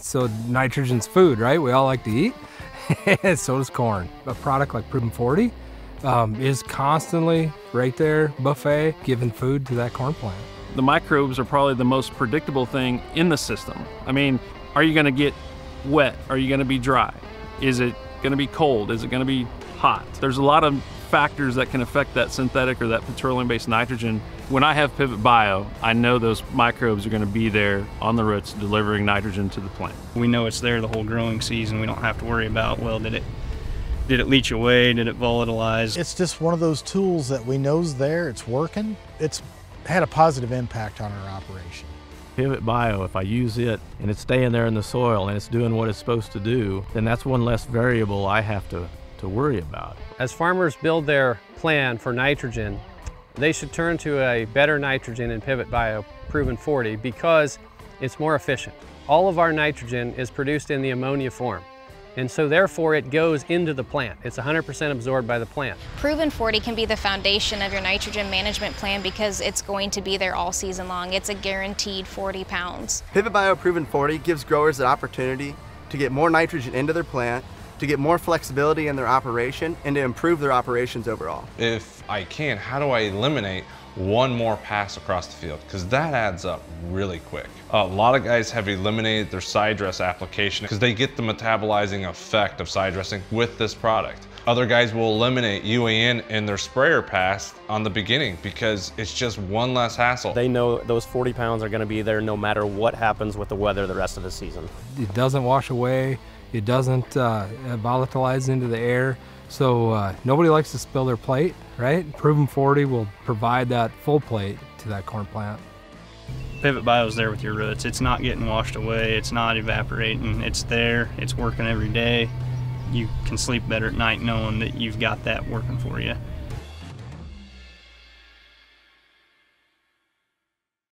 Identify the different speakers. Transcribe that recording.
Speaker 1: So nitrogen's food, right? We all like to eat. so does corn. A product like Proven 40 um, is constantly right there, buffet, giving food to that corn plant.
Speaker 2: The microbes are probably the most predictable thing in the system. I mean, are you going to get wet? Are you going to be dry? Is it going to be cold? Is it going to be hot? There's a lot of factors that can affect that synthetic or that petroleum-based nitrogen. When I have Pivot Bio, I know those microbes are going to be there on the roots delivering nitrogen to the plant.
Speaker 3: We know it's there the whole growing season. We don't have to worry about, well, did it did it leach away? Did it volatilize?
Speaker 4: It's just one of those tools that we know's there, it's working. It's had a positive impact on our operation.
Speaker 5: Pivot Bio, if I use it and it's staying there in the soil and it's doing what it's supposed to do, then that's one less variable I have to, to worry about.
Speaker 6: As farmers build their plan for nitrogen, they should turn to a better nitrogen in Pivot Bio Proven 40 because it's more efficient. All of our nitrogen is produced in the ammonia form. And so therefore it goes into the plant. It's 100% absorbed by the plant.
Speaker 7: Proven 40 can be the foundation of your nitrogen management plan because it's going to be there all season long. It's a guaranteed 40 pounds.
Speaker 8: Pivot Bio Proven 40 gives growers an opportunity to get more nitrogen into their plant, to get more flexibility in their operation, and to improve their operations overall.
Speaker 9: If I can, how do I eliminate one more pass across the field because that adds up really quick. a lot of guys have eliminated their side dress application because they get the metabolizing effect of side dressing with this product. Other guys will eliminate UAN in their sprayer pass on the beginning because it's just one less hassle.
Speaker 10: They know those 40 pounds are going to be there no matter what happens with the weather the rest of the season.
Speaker 1: It doesn't wash away. It doesn't uh, volatilize into the air. So uh, nobody likes to spill their plate, right? Proven 40 will provide that full plate to that corn plant.
Speaker 3: Pivot Bio is there with your roots. It's not getting washed away. It's not evaporating. It's there. It's working every day. You can sleep better at night knowing that you've got that working for you.